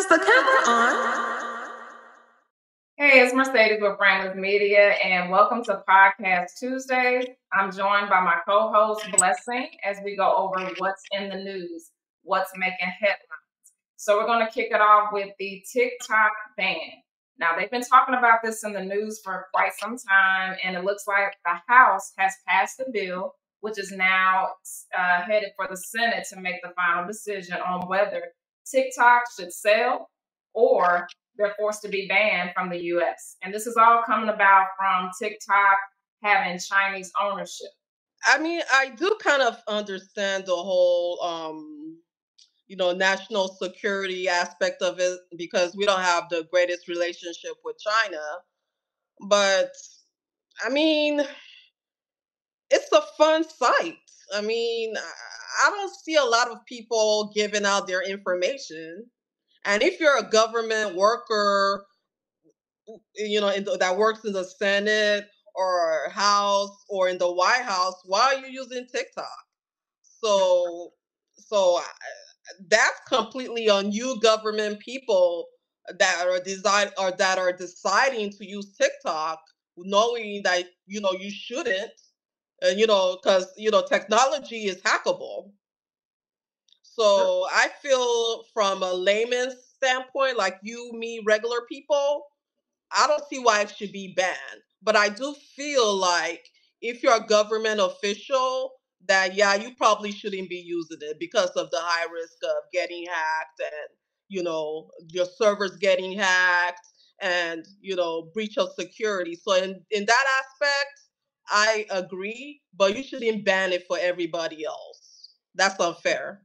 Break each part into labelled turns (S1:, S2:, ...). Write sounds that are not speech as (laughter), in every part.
S1: Is the camera on?
S2: Hey, it's Mercedes with Frameless Media, and welcome to Podcast Tuesday. I'm joined by my co host, Blessing, as we go over what's in the news, what's making headlines. So, we're going to kick it off with the TikTok ban. Now, they've been talking about this in the news for quite some time, and it looks like the House has passed a bill, which is now uh, headed for the Senate to make the final decision on whether TikTok should sell or they're forced to be banned from the US. And this is all coming about from TikTok having Chinese ownership.
S3: I mean, I do kind of understand the whole um you know national security aspect of it because we don't have the greatest relationship with China. But I mean, it's a fun site. I mean, I don't see a lot of people giving out their information. And if you're a government worker, you know, the, that works in the Senate or House or in the White House, why are you using TikTok? So, so that's completely on you, government people that are design or that are deciding to use TikTok, knowing that you know you shouldn't and you know because you know technology is hackable. So i feel from a layman's standpoint like you me regular people i don't see why it should be banned. But i do feel like if you're a government official that yeah you probably shouldn't be using it because of the high risk of getting hacked and you know your servers getting hacked and you know breach of security. So in in that aspect I agree, but you shouldn't ban it for everybody else. That's unfair.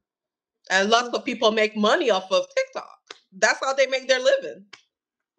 S3: And lots of people make money off of TikTok. That's how they make their living.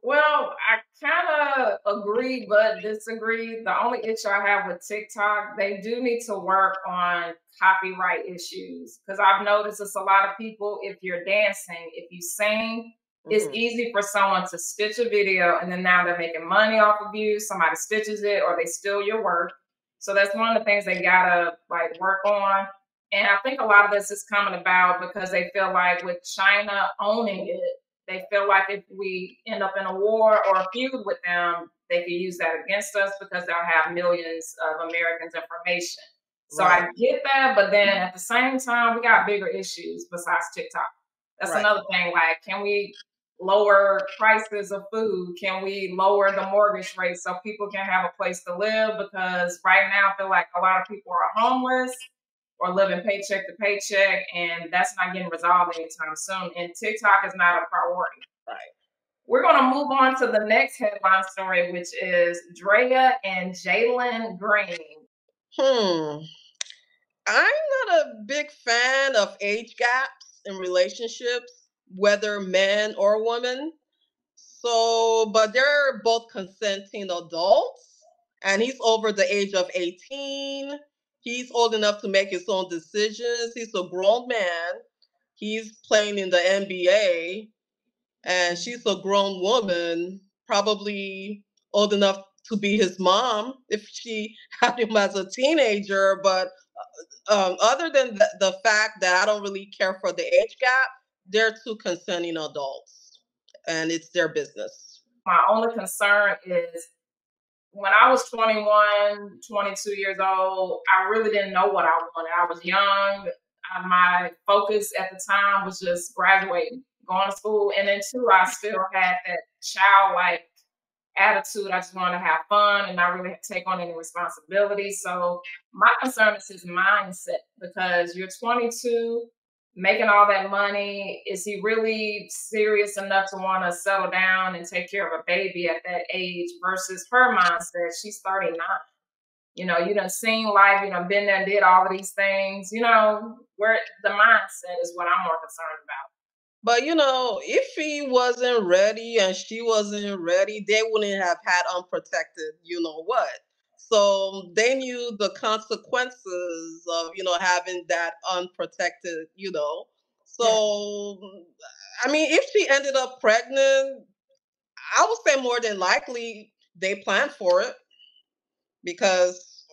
S2: Well, I kind of agree, but disagree. The only issue I have with TikTok, they do need to work on copyright issues because I've noticed it's a lot of people. If you're dancing, if you sing, it's mm-hmm. easy for someone to stitch a video and then now they're making money off of you. Somebody stitches it or they steal your work. So that's one of the things they gotta like work on. And I think a lot of this is coming about because they feel like with China owning it, they feel like if we end up in a war or a feud with them, they could use that against us because they'll have millions of Americans' information. So right. I get that, but then at the same time, we got bigger issues besides TikTok. That's right. another thing. Like, can we lower prices of food? Can we lower the mortgage rate so people can have a place to live? Because right now, I feel like a lot of people are homeless or living paycheck to paycheck, and that's not getting resolved anytime soon. And TikTok is not a priority.
S3: Right.
S2: We're going to move on to the next headline story, which is Draya and Jalen Green.
S3: Hmm. I'm not a big fan of age gaps in relationships whether man or woman. So, but they're both consenting adults, and he's over the age of 18. He's old enough to make his own decisions. He's a grown man. He's playing in the NBA, and she's a grown woman, probably old enough to be his mom if she (laughs) had him as a teenager. But uh, um, other than the, the fact that I don't really care for the age gap, they're two consenting adults and it's their business.
S2: My only concern is when I was 21, 22 years old, I really didn't know what I wanted. I was young. Uh, my focus at the time was just graduating, going to school. And then, two, I still had that childlike attitude. I just wanted to have fun and not really take on any responsibility. So, my concern is his mindset because you're 22, making all that money? Is he really serious enough to want to settle down and take care of a baby at that age versus her mindset? She's 39. You know, you done seen life, you know, been there and did all of these things. You know, where the mindset is what I'm more concerned about.
S3: But you know, if he wasn't ready and she wasn't ready, they wouldn't have had unprotected, you know what. So they knew the consequences of, you know, having that unprotected, you know. So, yeah. I mean, if she ended up pregnant, I would say more than likely they planned for it because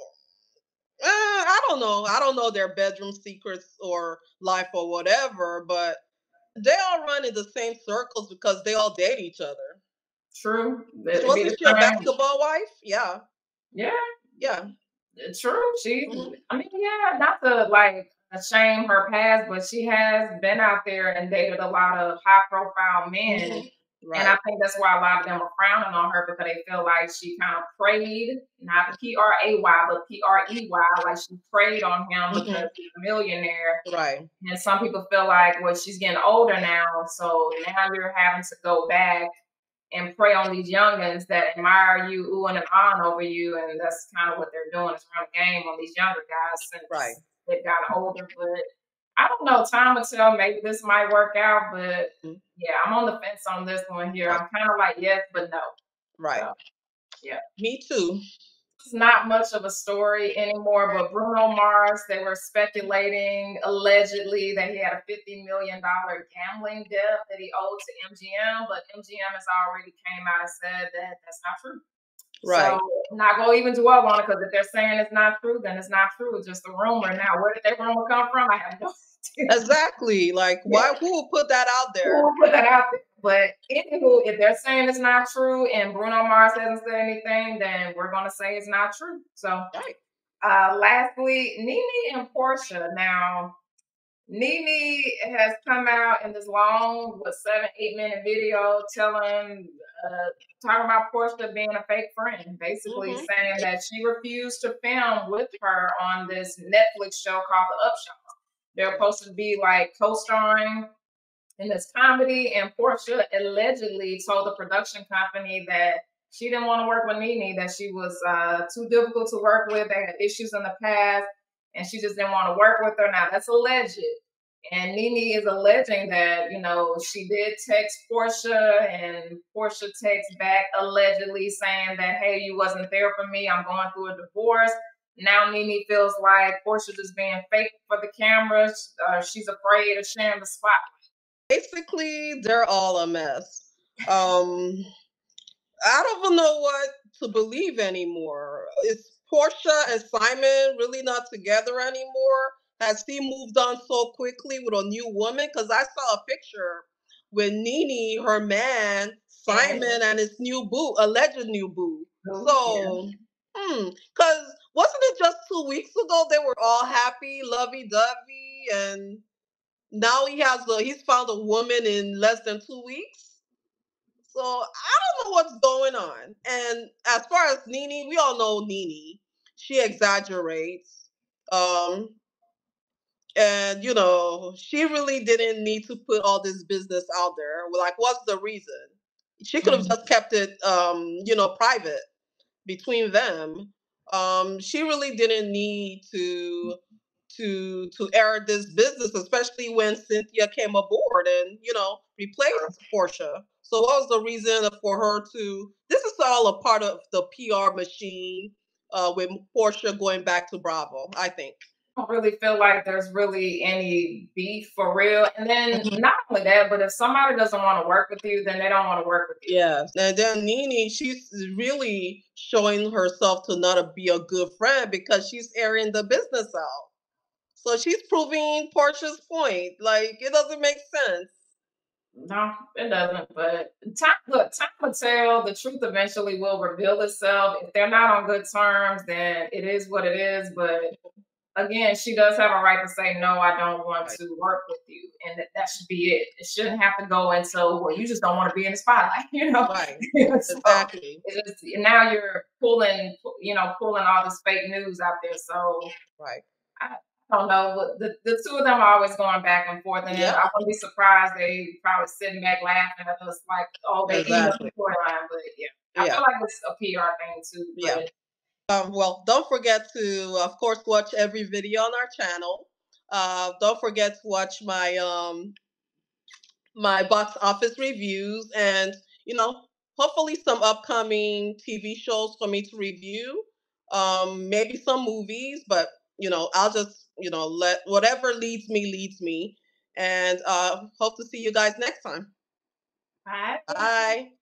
S3: uh, I don't know. I don't know their bedroom secrets or life or whatever, but they all run in the same circles because they all date each other.
S2: True.
S3: Wasn't she a basketball wife? Yeah,
S2: Yeah,
S3: yeah.
S2: It's true. She,
S3: Mhm.
S2: I mean, yeah, not to like shame her past, but she has been out there and dated a lot of high profile men.
S3: Mhm.
S2: And I think that's why a lot of them are frowning on her because they feel like she kind of preyed, not P R A Y, but P R E Y, like she preyed on him
S3: Mhm.
S2: because he's a millionaire.
S3: Right.
S2: And some people feel like, well, she's getting older now, so now you're having to go back and prey on these youngins that admire you, ooh and an on over you, and that's kind of what they're doing is running game on these younger guys since
S3: Right.
S2: they've gotten older. But I don't know, time will tell. Maybe this might work out, but
S3: Mhm.
S2: yeah, I'm on the fence on this one here. I'm kind of like yes, but no.
S3: Right.
S2: So, yeah.
S3: Me too.
S2: It's not much of a story anymore, but Bruno Mars, they were speculating allegedly that he had a $50 million gambling debt that he owed to MGM, but MGM has already came out and said that that's not true.
S3: Right.
S2: So not gonna even dwell on it because if they're saying it's not true, then it's not true. It's just a rumor. Now, where did that rumor come from? I have no (laughs) idea.
S3: Exactly. Like, why? Who would put that out there?
S2: We'll put that out there. But anywho, if they're saying it's not true and Bruno Mars hasn't said anything, then we're gonna say it's not true. So
S3: Right.
S2: uh lastly, Nene and Porsha. Now, Nene has come out in this long, what seven, eight minute video telling uh talking about Porsha being a fake friend, basically
S3: Mhm.
S2: saying that she refused to film with her on this Netflix show called The Upshaws. They're supposed to be like co-starring in this comedy, and Porsha allegedly told the production company that she didn't want to work with Nene, that she was uh, too difficult to work with. They had issues in the past, and she just didn't want to work with her. Now that's alleged, and Nene is alleging that you know she did text Porsha, and Porsha texts back allegedly saying that hey, you wasn't there for me. I'm going through a divorce. Now Nene feels like Porsha just being fake for the cameras. Uh, she's afraid of sharing the spotlight.
S3: Basically, they're all a mess. Um, I don't even know what to believe anymore. Is Porsha and Simon really not together anymore? Has he moved on so quickly with a new woman? Because I saw a picture with Nene, her man, Simon, and his new boo, alleged new boo. So, hmm, because wasn't it just two weeks ago they were all happy, lovey dovey, and now he has a he's found a woman in less than two weeks. So I don't know what's going on. And as far as Nene, we all know Nene. She exaggerates. Um and you know, she really didn't need to put all this business out there. Like, what's the reason? She could have
S2: Mhm.
S3: just kept it um, you know, private between them. Um, she really didn't need to to to air this business, especially when Cynthia came aboard and you know replaced Porsha. So what was the reason for her to? This is all a part of the PR machine uh, with Porsha going back to Bravo. I think.
S2: I don't really feel like there's really any beef for real. And then
S3: Mhm.
S2: not only that, but if somebody doesn't want to work with you, then they don't want to work with you.
S3: Yes, and then Nene, she's really showing herself to not be a good friend because she's airing the business out. So she's proving Porsha's point. Like it doesn't make sense.
S2: No, it doesn't. But time, look, time will tell. The truth eventually will reveal itself. If they're not on good terms, then it is what it is. But again, she does have a right to say no. I don't want
S3: Right.
S2: to work with you, and that, that should be it. It shouldn't have to go into well, you just don't want to be in the spotlight, (laughs) you know.
S3: Right. (laughs)
S2: So,
S3: Exactly.
S2: it's just, now you're pulling, you know, pulling all this fake news out there. So
S3: Right.
S2: I don't know. The, the two of them are always going back and forth, and
S3: Yep.
S2: I wouldn't be surprised they probably sitting back laughing at us like, oh, they up the
S3: Exactly.
S2: storyline. But yeah, I
S3: Yeah.
S2: feel like it's a PR thing too.
S3: Yeah. Um, well, don't forget to, of course, watch every video on our channel. Uh, don't forget to watch my um my box office reviews, and you know, hopefully some upcoming TV shows for me to review. Um, maybe some movies, but you know, I'll just you know let whatever leads me leads me, and uh, hope to see you guys next time.
S2: Bye.
S3: Bye.